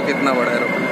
कितना बड़ा है